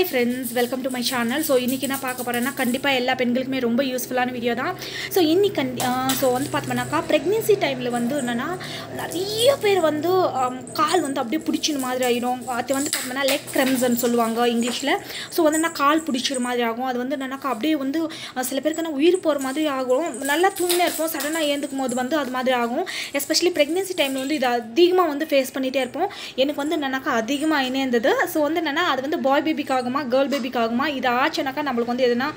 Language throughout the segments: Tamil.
Hi friends welcome to my channel so இன்றைக்கி நான் பார்க்க போகிறேன்னா கண்டிப்பாக எல்லா பெண்களுக்குமே ரொம்ப யூஸ்ஃபுல்லான வீடியோ தான். ஸோ இன்றைக்கி கண் ஸோ வந்து பார்த்தோம்னாக்கா ப்ரெக்னென்சி டைமில் வந்து என்னென்னா நிறைய பேர் வந்து கால் வந்து அப்படியே பிடிச்சின மாதிரி ஆயிடும். அது வந்து பார்த்தோம்னா லெக் க்ரெம்ஸ்ன்னு சொல்லுவாங்க இங்கிலீஷில். ஸோ வந்து நான் கால் பிடிச்சிற மாதிரி ஆகும். அது வந்து என்னன்னாக்கா அப்படியே வந்து சில பேருக்கு நான் உயிர் போகிற மாதிரி ஆகும். நல்லா தூங்கினே இருப்போம். சடனாக ஏந்துக்கும் போது வந்து அது மாதிரி ஆகும். எஸ்பெஷலி ப்ரெக்னென்சி டைமில் வந்து இது அதிகமாக வந்து ஃபேஸ் பண்ணிகிட்டே இருப்போம். எனக்கு வந்து என்னன்னாக்கா அதிகமாக இணைந்தது. ஸோ வந்து என்னென்னா அது வந்து பாய் பேபிக்காக பேபிக்காகுமா கேர்ள் பேபிக்காகுமா இது ஆச்சுனாக்கா நம்மளுக்கு வந்து எதுனா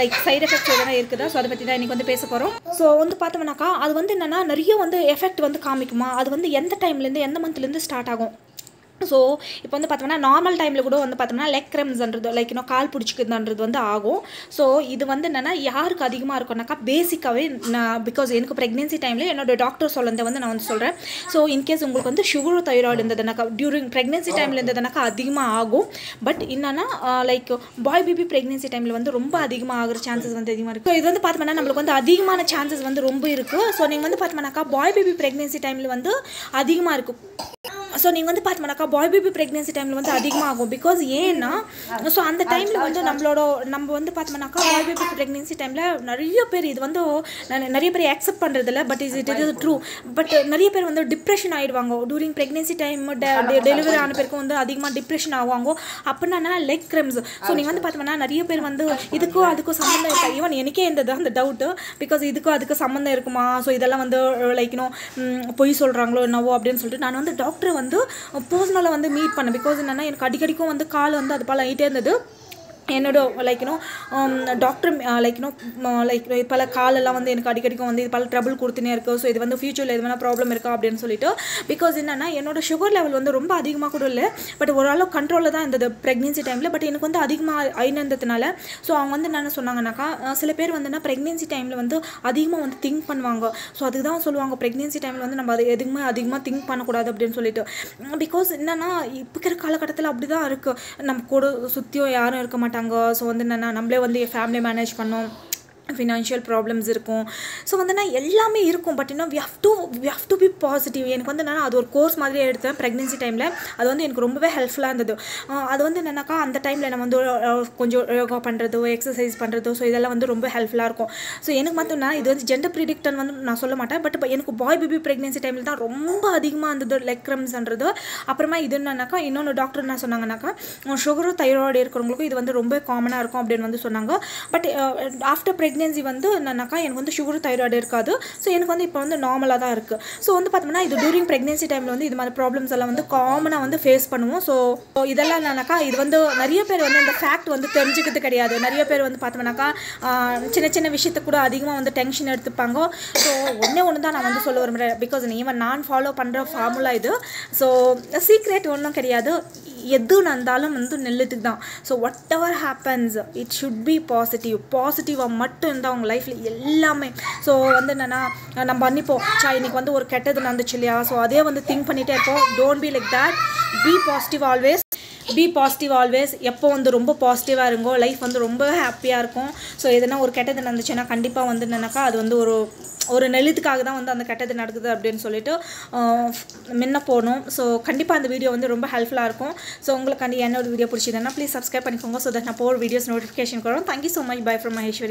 லைக் சைட் எஃபெக்ட்ஸ் எதனா இருக்குதா? ஸோ அதை பற்றி தான் இன்றைக்கி வந்து பேச போகிறோம் ஸோ வந்து பார்த்தோம்னாக்கா அது வந்து என்னென்னா நிறைய வந்து எஃபெக்ட் வந்து காமிக்குமா? அது வந்து எந்த டைம்லேருந்து எந்த மந்த்லேருந்து ஸ்டார்ட் ஆகும்? ஸோ இப்போ வந்து பார்த்தோம்னா நார்மல் டைமில் கூட வந்து பார்த்தோம்னா லெக் கிரம்ஸ்ன்றது லைக் இன்னும் கால் பிடிச்சிக்குதுன்றது வந்து ஆகும். ஸோ இது வந்து என்னென்னா யாருக்கு அதிகமாக இருக்கும்னாக்கா பேசிக்காகவே நான் பிகாஸ் எனக்கு ப்ரெக்னென்சி டைமில் என்னோட டாக்டர் சொல்லுறதை வந்து நான் வந்து சொல்கிறேன் ஸோ இன்கேஸ் உங்களுக்கு வந்து சுகர் தைராய்டு இருந்ததுனாக்கா டியூரிங் ப்ரெக்னென்சி டைமில் இருந்ததுனாக்கா அதிகமாக ஆகும். பட் என்னென்னா லைக் பாய் பேபி ப்ரெக்னென்சி டைமில் வந்து ரொம்ப அதிகமாக ஆகிற சான்சஸ் வந்து அதிகமாக இருக்குது ஸோ இது வந்து பார்த்தோம்னா நம்மளுக்கு வந்து அதிகமான சான்சஸ் வந்து ரொம்ப இருக்குது ஸோ நீங்கள் வந்து பார்த்தோம்னாக்கா பாய் பேபி ப்ரெக்னென்சி டைமில் வந்து அதிகமாக இருக்கும் ஸோ நீங்கள் வந்து பார்த்தோம்னாக்கா பாய் பேபி ப்ரெக்னென்சி டைமில் வந்து அதிகமாகும். பிகாஸ் ஏன்னா ஸோ அந்த டைமில் வந்து நம்மளோட நம்ம வந்து பார்த்தோம்னாக்கா பாய் பேபி ப்ரெக்னென்சி டைமில் நிறைய பேர் இது வந்து நிறைய பேர் அக்செப்ட் பண்ணுறதில்ல but is it is true but நிறைய பேர் வந்து டிப்ரெஷன் ஆயிடுவாங்க. டூரிங் ப்ரெக்னென்சி டைம் டெலிவரி ஆன பேருக்கு வந்து அதிகமாக டிப்ரெஷன் ஆவாங்க. அப்படின்னா லெக் கிரம்ஸ் ஸோ நீங்கள் வந்து பார்த்தோம்னா நிறைய பேர் வந்து இதுக்கும் அதுக்கும் சம்மந்தம் இருக்கா? ஈவன் எனக்கே இருந்தது அந்த டவுட்டு பிகாஸ் இதுக்கும் அதுக்கு சம்மந்தம் இருக்குமா? ஸோ இதெல்லாம் வந்து லைக் இன்னும் பொய் சொல்கிறாங்களோ என்னவோ அப்படின்னு சொல்லிட்டு நான் வந்து டாக்டரை வந்து பர்சனலாக வந்து மீட் பண்ணேன். பிகாஸ் என்னென்னா எனக்கு அடிக்கடிக்கும் வந்து கால் வந்து அது போல் ஆகிட்டே இருந்தது. என்னோட லைக் இன்னும் டாக்டர் லைக் லைக் பல காலெல்லாம் வந்து எனக்கு அடிக்கடிக்கும் வந்து இது பல ட்ரபிள் கொடுத்துனே இருக்குது ஸோ இது வந்து ஃபியூச்சரில் எது வேணால் ப்ராப்ளம் இருக்கா அப்படின்னு சொல்லிட்டு பிகாஸ் என்னென்னா என்னோட சுகர் லெவல் வந்து ரொம்ப அதிகமாக கூட இல்லை. பட் ஓரளவு கண்ட்ரோலில் தான் இருந்தது ப்ரெக்னென்சி டைமில் பட் எனக்கு வந்து அதிகமாக ஐநந்ததுனால ஸோ அவங்க வந்து என்ன சொன்னாங்கன்னாக்கா சில பேர் வந்துன்னா ப்ரெக்னென்சி டைமில் வந்து அதிகமாக வந்து திங்க் பண்ணுவாங்க. ஸோ அதுக்கு தான் சொல்லுவாங்க ப்ரெக்னென்சி டைமில் வந்து நம்ம அது எதுவுமே அதிகமாக திங்க் பண்ணக்கூடாது அப்படின்னு சொல்லிட்டு. பிகாஸ் என்னன்னா இப்போ இருக்கிற காலகட்டத்தில் அப்படி தான் இருக்குது நம்ம கூட சுற்றியும் யாரும் இருக்க மாட்டாங்க. ஸோ வந்து என்னென்னா நம்மளே வந்து ஃபேமிலி மேனேஜ் பண்ணோம் ஃபினான்ஷியல் ப்ராப்ளம்ஸ் இருக்கும். ஸோ வந்து நான் எல்லாமே இருக்கும் பட் இன்னும் we have to we have to be positive எனக்கு வந்து என்னன்னா அது ஒரு கோர்ஸ் மாதிரி எடுத்தேன் ப்ரெக்னென்சி டைமில் அது வந்து எனக்கு ரொம்பவே ஹெல்ப்ஃபுல்லாக இருந்தது. அது வந்து என்னன்னாக்கா அந்த டைமில் நம்ம வந்து கொஞ்சம் யோகா பண்ணுறதோ எக்ஸசைஸ் பண்ணுறதோ ஸோ இதெல்லாம் வந்து ரொம்ப ஹெல்ப்ஃபுல்லாக இருக்கும். ஸோ எனக்கு மட்டும் நான் இது வந்து ஜெண்டர் ப்ரிடிக்டன் வந்து நான் சொல்ல மாட்டேன் பட் எனக்கு பாய் பேபி ப்ரெக்னென்சி டைமில் தான் ரொம்ப அதிகமாக இருந்தது லெக் க்ரம்ஸ்ன்றது அப்புறமா இது என்னன்னாக்கா இன்னொன்று டாக்டர் என்ன சொன்னாங்கன்னாக்கா சுகரும் தைராய்டு இருக்கிறவங்களுக்கும் இது வந்து ரொம்ப காமனாக இருக்கும் அப்படின்னு வந்து சொன்னாங்க. பட் ஆஃப்டர் ப்ரெக்னென்சி வந்து என்னன்னாக்கா எனக்கு வந்து சுகர் தைராய்டு இருக்காது. ஸோ எனக்கு வந்து இப்போ வந்து நார்மலாக தான் இருக்குது ஸோ வந்து பார்த்தோம்னா இது டூரிங் ப்ரெக்னென்சி டைமில் வந்து இது மாதிரி ப்ராப்ளம்ஸ் எல்லாம் வந்து காமனாக வந்து ஃபேஸ் பண்ணுவோம். ஸோ இதெல்லாம் என்னன்னாக்கா இது வந்து நிறைய பேர் வந்து இந்த ஃபேக்ட் வந்து தெரிஞ்சுக்கிறது கிடையாது. நிறைய பேர் வந்து பார்த்தோம்னாக்கா சின்ன சின்ன விஷயத்தை கூட அதிகமாக வந்து டென்ஷன் எடுத்துப்பாங்க. ஸோ ஒன்றே ஒன்று தான் நான் வந்து சொல்ல விரும்புகிறேன் பிகாஸ் ஈவன் நான் ஃபாலோ பண்ணுற ஃபார்முலா இது. ஸோ சீக்ரெட் ஒன்றும் கிடையாது. எது நடந்தாலும் வந்து நெல்லுத்துக்கு தான் so whatever happens it should be positive பாசிட்டிவாக மட்டும் இருந்தால் அவங்க லைஃப்பில் எல்லாமே. ஸோ வந்து என்னென்னா நம்ம அன்னிப்போம் சா இன்னைக்கு வந்து ஒரு கெட்டது நடந்துச்சு இல்லையா? ஸோ அதே வந்து திங்க் பண்ணிகிட்டே இருப்போம். Don't be like that be positive always be positive always எப்போ வந்து ரொம்ப பாசிட்டிவாக இருங்கோ லைஃப் வந்து ரொம்ப ஹாப்பியாக இருக்கும். ஸோ எதுனா ஒரு கெட்டது நடந்துச்சுன்னா கண்டிப்பாக வந்து என்னன்னாக்கா அது வந்து ஒரு ஒரு நெளித்துக்காக தான் வந்து அந்த கெட்டது நடக்குது அப்படின்னு சொல்லிட்டு முன்ன போகணும் ஸோ கண்டிப்பாக அந்த வீடியோ வந்து ரொம்ப ஹெல்ப்ஃபுல்லாக இருக்கும். ஸோ உங்களுக்கு என்னோட வீடியோ பிடிச்சதுன்னா ப்ளீஸ் சப்ஸ்கிரைப் பண்ணிக்கோங்க. ஸோ தட் நான் போகிற வீடியோஸ் நோட்டிஃபிகேஷன் வரும். Thank you so much bye from Maheswari